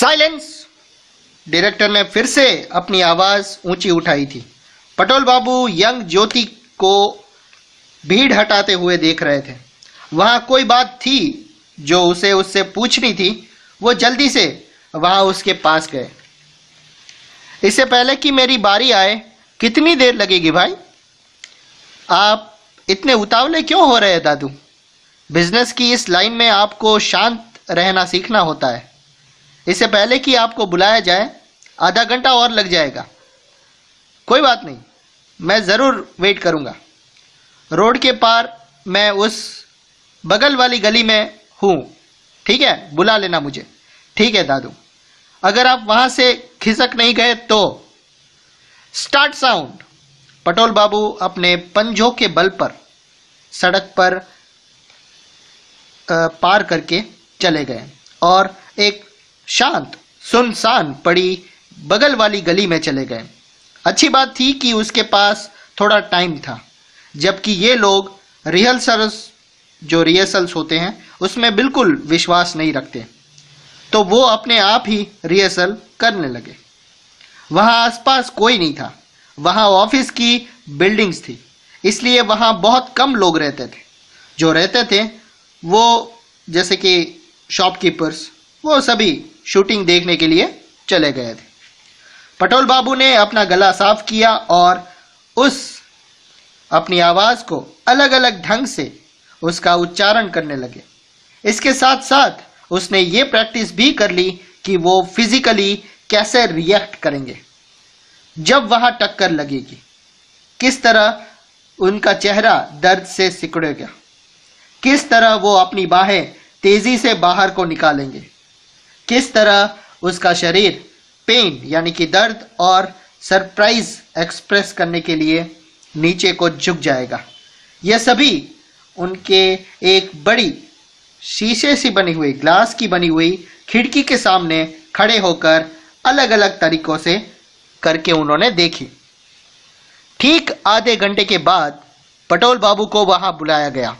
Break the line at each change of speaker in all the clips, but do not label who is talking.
Silence director ने फिर से अपनी आवाज़ ऊँची उठाई थी। पटोल बाबू यंग ज्योति को भीड़ हटाते हुए देख रहे थे। वहाँ कोई बात थी जो उसे उससे पूछनी थी, वो जल्दी से वहाँ उसके पास गए। इससे पहले कि मेरी बारी आए, कितनी देर लगेगी भाई? आप इतने उतावले क्यों हो रहे हैं, दादू? बिज़नेस की इस लाइन में आपको शांत रहना सीखना होता है। इससे पहले कि आपको बुलाया जाए, आधा घंटा और लग जाएगा। कोई बात नहीं, मैं ज़रूर वेट करूँगा। रोड के पार मैं उस बगल वाली गली में हूँ, ठीक है? बुला लेना मुझे। ठीक है दादू। अगर आप वहाँ से खिसक नहीं गए तो स्टार्ट साउंड पटोल बाबू अपने पंजों के बल पर, सड़क पर पार करके चले गए। और एक शांत, सुनसान, पड़ी, बगल वाली गली में चले गए। अच्छी बात थी कि उसके पास थोड़ा टाइम था, जबकि ये लोग रिहर्सल्स जो रिहर्सल्स होते हैं, उसमें बिल्कुल विश्वास नहीं रखते। तो वो अपने आप ही रिहर्सल करने लगे। वहाँ आसपास कोई नहीं था। वहाँ ऑफ़िस की बिल्डिंग्स थी। इसलिए वहाँ बहुत कम लोग रहते थे। जो रहते थे, वो जैसे कि शॉपकीपर्स वो सभी शूटिंग देखने के लिए चले गए थे। पटोल बाबू ने अपना गला साफ़ किया और उस अपनी आवाज़ को अलग अलग ढंग से उसका उच्चारण करने लगे। इसके साथ साथ उसने ये प्रैक्टिस भी कर ली कि वो फिजिकली कैसे रिएक्ट करेंगे। जब वहाँ टक्कर लगेगी, किस तरह उनका चेहरा दर्द से सिकुड़ेगा, किस तरह वो अपनी बाहें तेज़ी से बाहर को निकालेंगे किस तरह उसका शरीर पेन यानी कि दर्द और सरप्राइज़ एक्सप्रेस करने के लिए नीचे को झुक जाएगा। यह सभी उनके एक बड़ी शीशे से बनी हुई ग्लास की बनी हुई खिड़की के सामने खड़े होकर अलग अलग तरीकों से करके उन्होंने देखी। ठीक आधे घंटे के बाद पटोल बाबू को वहाँ बुलाया गया।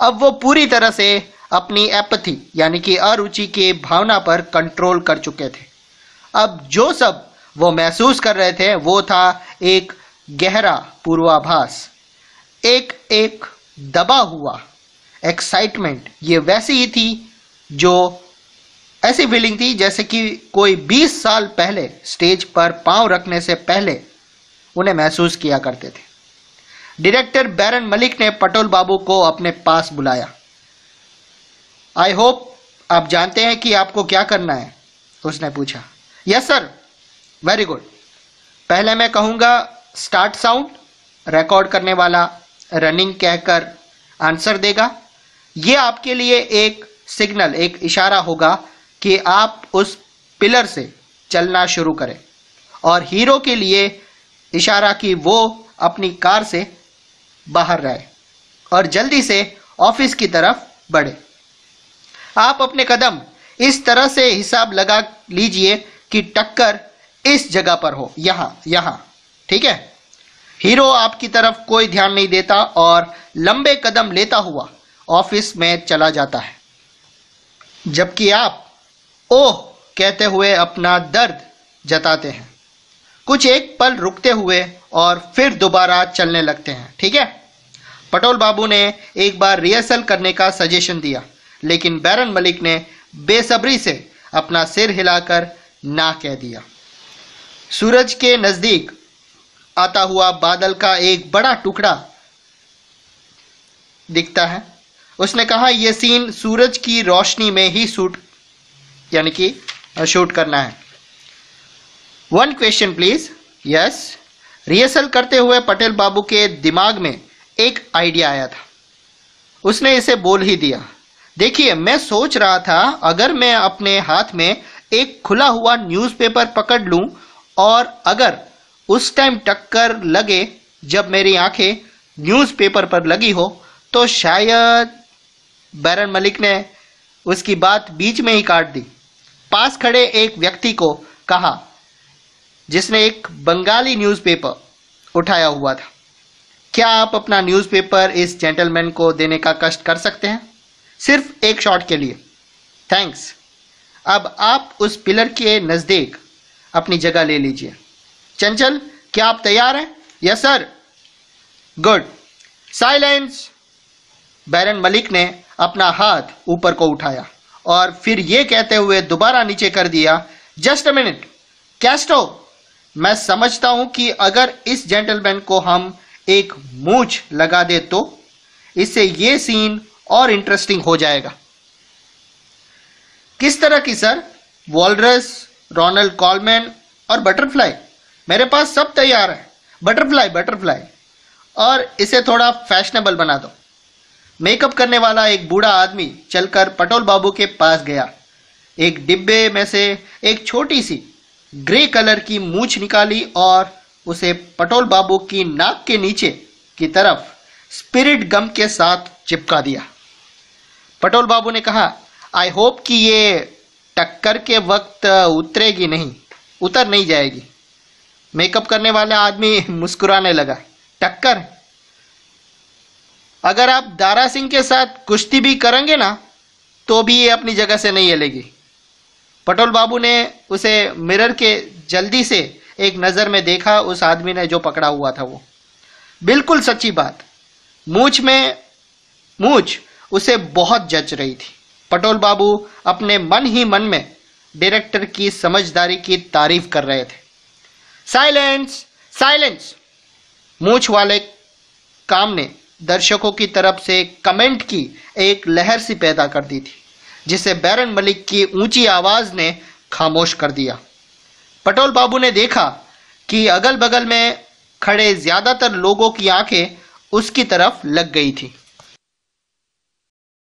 अब वो पूरी तरह से अपनी एपथी, यानी कि अरुचि के भावना पर कंट्रोल कर चुके थे। अब जो सब वो महसूस कर रहे थे, वो था एक गहरा पूर्वाभास। एक एक दबा हुआ एक्साइटमेंट ये वैसी ही थी जो ऐसी फीलिंग थी जैसे कि कोई 20 साल पहले स्टेज पर पाँव रखने से पहले उन्हें महसूस किया करते थे। डायरेक्टर बैरन मलिक ने पटोल बाबू को अपने पास बुलाया। आई होप आप जानते हैं कि आपको क्या करना है। उसने पूछा यस सर वेरी गुड पहले मैं कहूँगा स्टार्ट साउंड रिकॉर्ड करने वाला रनिंग कहकर आंसर देगा। यह आपके लिए एक सिग्नल एक इशारा होगा कि आप उस पिलर से चलना शुरू करें। और हीरो के लिए इशारा कि वो अपनी कार से बाहर रहे और जल्दी से ऑफ़िस की तरफ़ बढ़े। आप अपने कदम इस तरह से हिसाब लगा लीजिए कि टक्कर इस जगह पर हो। यहाँ यहाँ। ठीक है? हीरो आपकी तरफ़ कोई ध्यान नहीं देता और लंबे कदम लेता हुआ ऑफ़िस में चला जाता है। जबकि आप, ओह, कहते हुए अपना दर्द जताते हैं। कुछ एक पल रुकते हुए और फिर दोबारा चलने लगते हैं। ठीक है? पटोल बाबू ने एक बार रिहर्सल करने का सजेशन दिया। लेकिन बैरन मलिक ने बेसब्री से अपना सिर हिलाकर ना कह दिया। सूरज के नज़दीक आता हुआ बादल का एक बड़ा टुकड़ा दिखता है। उसने कहा यह सीन सूरज की रोशनी में ही शूट, यानी कि, शूट करना है। One question please yes rehearsal करते हुए पटेल बाबू के दिमाग में एक आइडिया आया था। उसने इसे बोल ही दिया। देखिए, मैं सोच रहा था, अगर मैं अपने हाथ में एक खुला हुआ न्यूज़पेपर पकड़ लूँ, और अगर उस टाइम टक्कर लगे जब मेरी आँखें न्यूज़पेपर पर लगी हो तो शायद बैरन मलिक ने उसकी बात बीच में ही काट दी। पास खड़े एक व्यक्ति को कहा, जिसने एक बंगाली न्यूज़पेपर उठाया हुआ था। क्या आप अपना न्यूज़पेपर इस जेंटलमैन को देने का कष्ट कर सकते हैं? सिर्फ़ एक शॉट के लिए। थैंक्स अब आप उस पिलर के नज़दीक अपनी जगह ले लीजिए। चंचल, क्या आप तैयार हैं? Yes sir good silence Baron Malik ने अपना हाथ ऊपर को उठाया और फिर ये कहते हुए दोबारा नीचे कर दिया जस्ट अ मिनट कैस्टो मैं समझता हूँ कि अगर इस जेंटलमैन को हम एक मूछ लगा दे तो इससे ये सीन और इंटरेस्टिंग हो जाएगा। किस तरह की सर वॉलरस रोनल्ड कॉलमैन और बटरफ्लाई मेरे पास सब तैयार है। बटरफ्लाई बटरफ्लाई और इसे थोड़ा फैशनेबल बना दो। मेकअप करने वाला एक बूढ़ा आदमी चलकर पटोल बाबू के पास गया। एक डिब्बे में से एक छोटी सी ग्रे कलर की मूछ निकाली और उसे पटोल बाबू की नाक के नीचे की तरफ़ स्पिरिट गम के साथ चिपका दिया। पटोल बाबू ने कहा आई होप कि ये टक्कर के वक्त उतरेगी नहीं, उतर नहीं जाएगी. मेकअप करने वाला आदमी मुस्कुराने लगा, टक्कर अगर आप दारा सिंह के साथ कुश्ती भी करेंगे ना तो भी ये अपनी जगह से नहीं हिलेगी. पटोल बाबू ने उसे मिरर के जल्दी से एक नज़र में देखा, उस आदमी ने जो पकड़ा हुआ था वो। बिल्कुल सच्ची बात। मूछ में, मूछ उसे बहुत जच रही थी। पटोल बाबू अपने मन ही मन में डायरेक्टर की समझदारी की तारीफ़ कर रहे थे। साइलेंस साइलेंस मूछ वाले काम ने दर्शकों की तरफ़ से कमेंट की एक लहर सी पैदा कर दी थी, जिसे बैरन मलिक की ऊँची आवाज़ ने खामोश कर दिया। पटोल बाबू ने देखा कि अगल बगल में खड़े ज़्यादातर लोगों की आँखें उसकी तरफ़ लग गई थी।